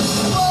Whoa!